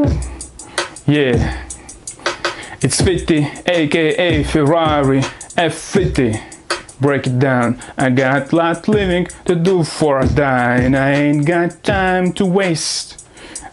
Yeah, it's 50, aka Ferrari F50. Break it down. I got lot living to do for a and I ain't got time to waste.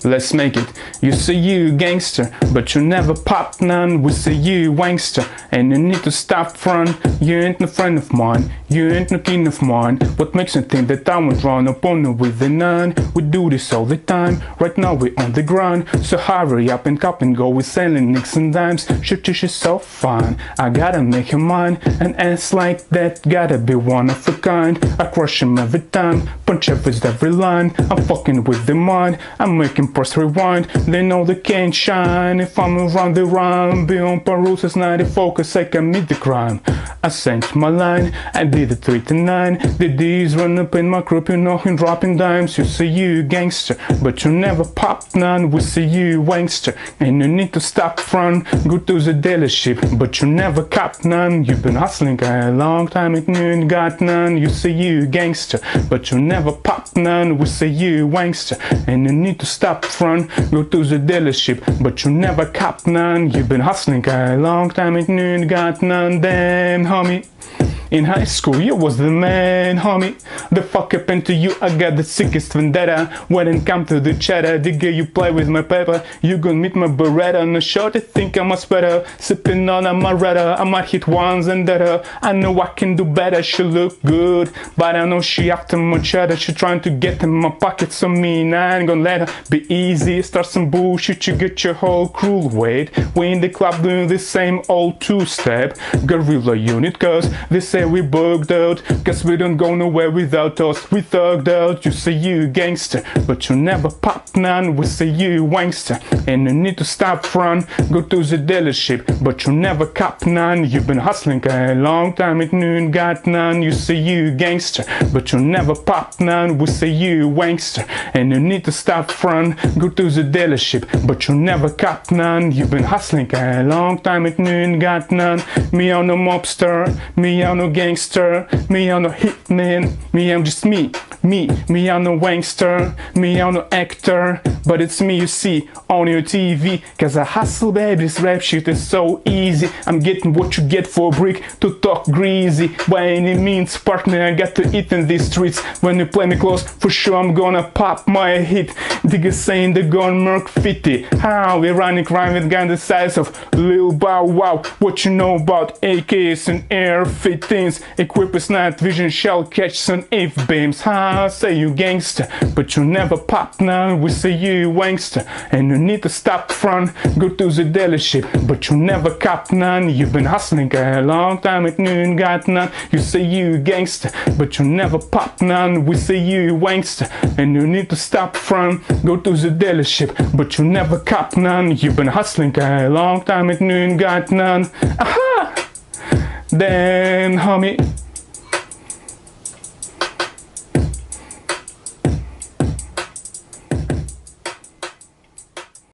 Let's make it. You say you gangster, but you never pop none. We say you wankster, and you need to stop front. You ain't no friend of mine, you ain't no kin of mine. What makes you think that I won't run up on you with a none? We do this all the time. Right now we on the ground, so hurry up and cop and go. We selling nicks and dimes. Shit, is so fine. I gotta make her mine. An ass like that gotta be one of a kind. I crush him every time, punch every every line. I'm fucking with the mind. I'm making press rewind. They know they can't shine if I'm around the rhyme. Beyond it's not focus. I meet the crime. I sent my line. I did it three to nine. The D's run up in my group, you know him dropping dimes. You see you gangster, but you never pop none. We say you wankster, and you need to stop front. Go to the dealership, but you never cop none. You've been hustling a long time and you got none. You see you gangster, but you never pop none. We say you wankster, and you need to stop front. Go to the dealership, but you never cop none. You've been hustling a long time and you got none. Damn, homie. In high school, you was the man, homie. The fuck happened to you? I got the sickest vendetta. When it come to the cheddar, girl you play with my paper. You gon' meet my Beretta. No short, I think I'm a better. Sipping on a Maretta, I might hit once and better. I know I can do better. She look good, but I know she after my cheddar. She trying to get in my pocket, so mean I ain't gonna let her be easy. Start some bullshit, you get your whole crew wait. We in the club doing the same old two-step gorilla unit, cause this say we bugged out. Cause we don't go nowhere without us. We thugged out, you say you gangster But you never pop none, we say you wankster And you need to stop front. Go to the dealership, but you never cop none. You've been hustling a long time you ain't got none. You say you gangster, but you never pop none. We say you wankster And you need to stop front. Go to the dealership, but you never cop none. You've been hustling a long time you ain't got none. Me on no mobster, me on gangster, me I'm no hitman, me I'm just me, me, me I'm no wankster, me I'm no actor, but it's me you see on your TV, cause I hustle baby, this rap shit is so easy, I'm getting what you get for a brick to talk greasy, by any means partner I got to eat in these streets, when you play me close, for sure I'm gonna pop my hit, niggas saying the gun murk 50, how we running crime with gun the size of Lil Bow Wow, what you know about AKs and AR-15s, equip with night vision shell catch some if beams, ha, say you gangster, but you never pop now, we say you wankster, and you need to stop front, go to the dealership, but you never cop none, you've been hustling a long time you ain't got none, you say you gangster, but you never pop none, we say you wankster, and you need to stop front, go to the dealership, but you never cop none, you've been hustling a long time you ain't got none, aha! Damn, homie.